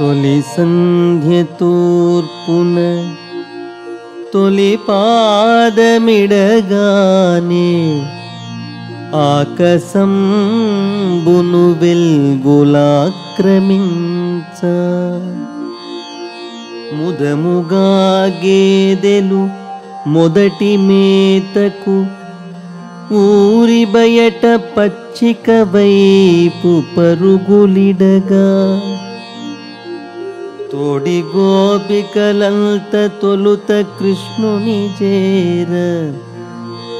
తొలి సంధ్య తూర్పున తొలి పాదమిడగానే ఆకసంబును వెల్గులాక్రమించ. ముదముగా గేదెలు మొదటి మేతకు ఊరి బయట పచ్చిక వైపు పరుగులిడగా. తోడి గోపికలంత తొలుత కృష్ణుని చేర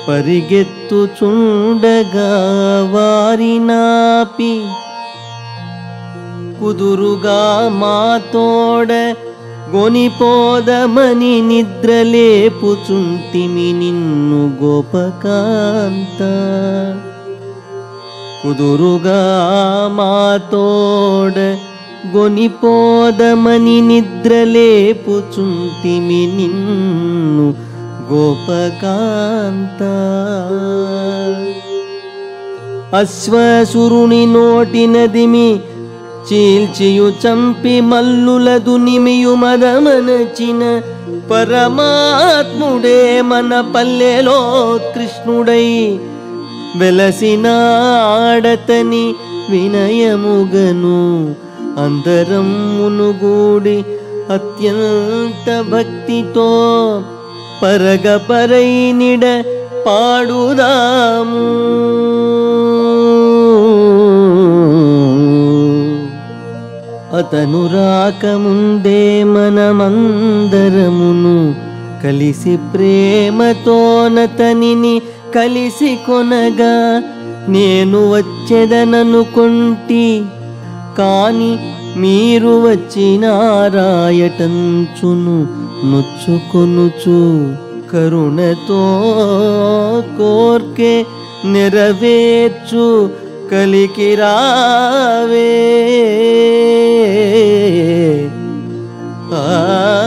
పరిగెత్తుచుండగా వారినాపి కుదురుగా మాతోడ గొనిపోదమని నిద్రలేపుచుంటిమి నిన్ను గోపకాంత కుదురుగా మాతోడ గొనిపోదమని నిద్రలేపుచుంటిమి నిన్ను గోపకాంత. అశ్వసురుని నోటి నదిమి చీల్చియు చంపి మల్లుల దునిమియు మదమనచిన పరమాత్ముడే మన పల్లెలో కృష్ణుడై వెలసినాడతని వినయముగను. అందరం మునుగూడి అత్యంత భక్తితో పరగపరైనిడ పాడుదాము. అతను రాకముందే మనమందరమును కలిసి ప్రేమతోనతనిని కలిసి కొనగా నేను వచ్చేదననుకుంటి కాని మీరు వచ్చిన రాయటంచును నొచ్చుకొనుచు. కరుణతో కోర్కే నెరవేర్చు కలికిరావే. ఆ